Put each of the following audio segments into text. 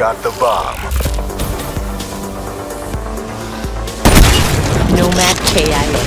got the bomb. Nomad KIA.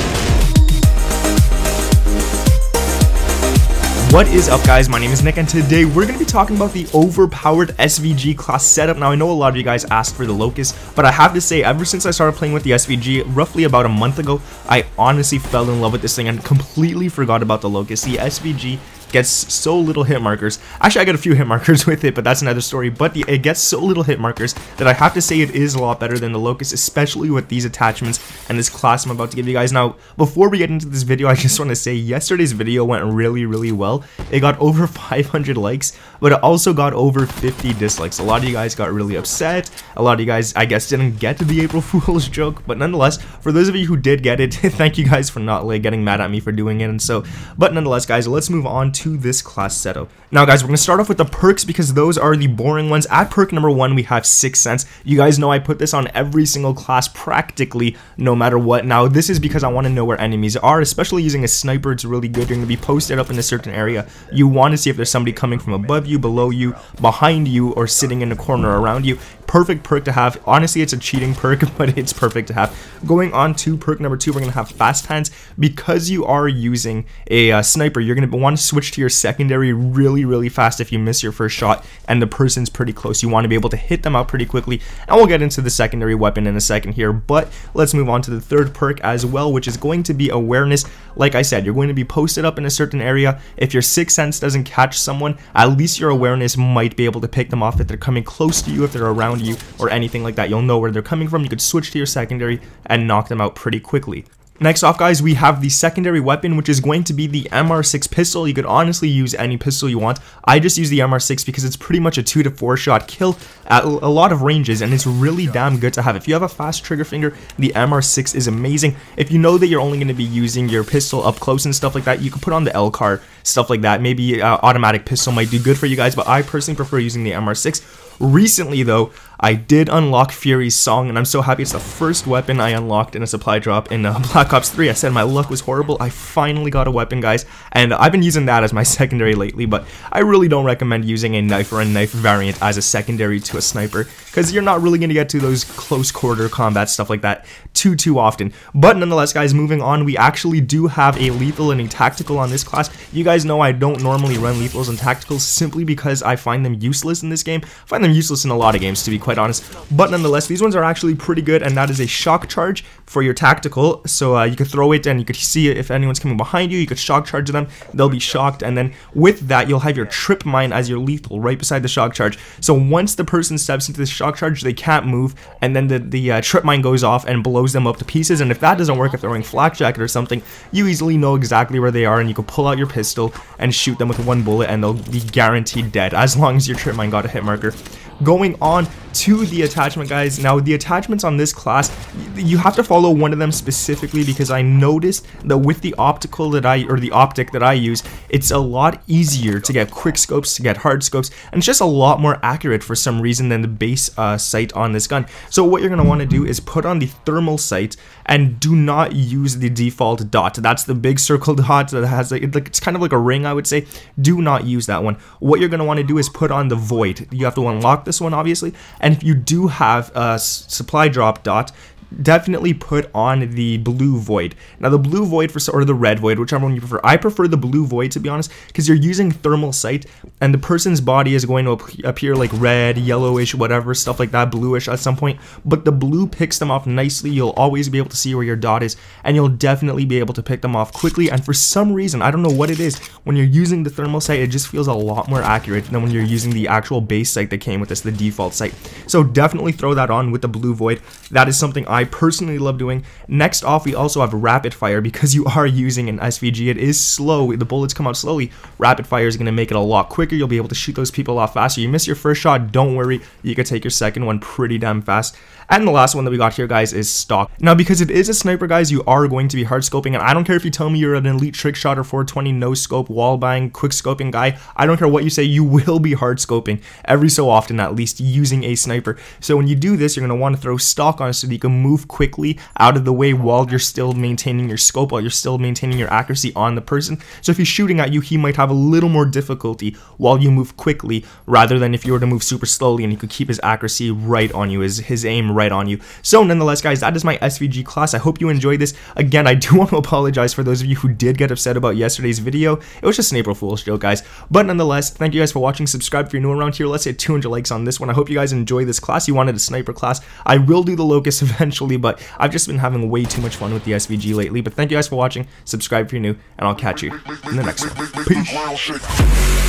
What is up guys, my name is Nick and today we're going to be talking about the overpowered SVG class setup. Now I know a lot of you guys asked for the Locust, but I have to say ever since I started playing with the SVG roughly about a month ago, I honestly fell in love with this thing and completely forgot about the Locust. The SVG gets so little hit markers. Actually, I got a few hit markers with it, but that's another story. But the, it gets so little hit markers that I have to say it is a lot better than the Locust, especially with these attachments and this class I'm about to give you guys. Now, before we get into this video, I just want to say yesterday's video went really, really well. It got over 500 likes, but it also got over 50 dislikes. A lot of you guys got really upset. A lot of you guys, I guess, didn't get the April Fool's joke, but nonetheless, for those of you who did get it, thank you guys for not like getting mad at me for doing it. And so, but nonetheless, guys, let's move on to to this class setup. Now guys, we're going to start off with the perks because those are the boring ones. At perk number one, we have Sixth Sense. You guys know I put this on every single class practically no matter what. Now this is because I want to know where enemies are, especially using a sniper, it's really good. You're going to be posted up in a certain area. You want to see if there's somebody coming from above you, below you, behind you, or sitting in a corner around you perfect perk to have. Honestly, it's a cheating perk, but it's perfect to have. Going on to perk number two, we're going to have fast hands. Because you are using a uh, sniper, you're going to want to switch to your secondary really, really fast if you miss your first shot and the person's pretty close. You want to be able to hit them out pretty quickly, and we'll get into the secondary weapon in a second here, but let's move on to the third perk as well, which is going to be awareness. Like I said, you're going to be posted up in a certain area. If your sixth sense doesn't catch someone, at least your awareness might be able to pick them off if they're coming close to you, if they're around you or anything like that. You'll know where they're coming from. You could switch to your secondary and knock them out pretty quickly. Next off guys, we have the secondary weapon which is going to be the MR6 pistol. You could honestly use any pistol you want. I just use the MR6 because it's pretty much a 2 to 4 shot kill at a lot of ranges and it's really damn good to have. If you have a fast trigger finger, the MR6 is amazing. If you know that you're only going to be using your pistol up close and stuff like that, you can put on the LCAR, stuff like that. Maybe uh, automatic pistol might do good for you guys, but I personally prefer using the MR6. Recently though, I did unlock Fury's Song, and I'm so happy it's the first weapon I unlocked in a supply drop in uh, Black Ops 3. I said my luck was horrible. I finally got a weapon, guys, and I've been using that as my secondary lately, but I really don't recommend using a knife or a knife variant as a secondary to a sniper, because you're not really going to get to those close quarter combat stuff like that too, too often. But nonetheless, guys, moving on, we actually do have a lethal and a tactical on this class. You guys know I don't normally run lethals and tacticals simply because I find them useless in this game. I find them useless in a lot of games, to be quite quite honest. But nonetheless, these ones are actually pretty good, and that is a shock charge for your tactical. So uh, you could throw it, and you could see if anyone's coming behind you. You could shock charge them; they'll be shocked, and then with that, you'll have your trip mine as your lethal right beside the shock charge. So once the person steps into the shock charge, they can't move, and then the the uh, trip mine goes off and blows them up to pieces. And if that doesn't work, if they're wearing flak jacket or something, you easily know exactly where they are, and you can pull out your pistol and shoot them with one bullet, and they'll be guaranteed dead as long as your trip mine got a hit marker going on to the attachment guys. Now the attachments on this class you have to follow one of them specifically because I noticed that with the optical that I or the optic that I use it's a lot easier to get quick scopes to get hard scopes and it's just a lot more accurate for some reason than the base uh, sight on this gun. So what you're gonna want to do is put on the thermal sight and do not use the default dot. That's the big circle dot that has like it's kind of like a ring I would say. Do not use that one. What you're gonna want to do is put on the void. You have to unlock this one obviously and if you do have a supply drop dot, definitely put on the blue void. Now the blue void for sort or the red void, whichever one you prefer. I prefer the blue void to be honest, because you're using thermal sight, and the person's body is going to appear like red, yellowish, whatever stuff like that, bluish at some point. But the blue picks them off nicely. You'll always be able to see where your dot is, and you'll definitely be able to pick them off quickly. And for some reason, I don't know what it is, when you're using the thermal sight, it just feels a lot more accurate than when you're using the actual base sight that came with this, the default sight. So definitely throw that on with the blue void. That is something I personally love doing. Next off, we also have rapid fire because you are using an SVG. It is slow. The bullets come out slowly. Rapid fire is going to make it a lot quicker. You'll be able to shoot those people off faster. You miss your first shot, don't worry. You can take your second one pretty damn fast. And the last one that we got here, guys, is stock. Now, because it is a sniper, guys, you are going to be hard scoping, and I don't care if you tell me you're an elite trick shot or 420 no scope, wall bang, quick scoping guy. I don't care what you say, you will be hard scoping every so often, at least using a sniper. So when you do this, you're going to want to throw stock on so that you can move quickly out of the way while you're still maintaining your scope, while you're still maintaining your accuracy on the person. So if he's shooting at you, he might have a little more difficulty while you move quickly rather than if you were to move super slowly and he could keep his accuracy right on you, his, his aim right on you. So nonetheless, guys, that is my SVG class. I hope you enjoyed this. Again, I do want to apologize for those of you who did get upset about yesterday's video. It was just an April Fool's joke, guys. But nonetheless, thank you guys for watching. Subscribe if you're new around here. Let's hit 200 likes on this one. I hope you guys enjoy this class. You wanted a sniper class. I will do the Locust eventually, but I've just been having way too much fun with the SVG lately. But thank you guys for watching. Subscribe if you're new, and I'll catch you in the next one. Peace.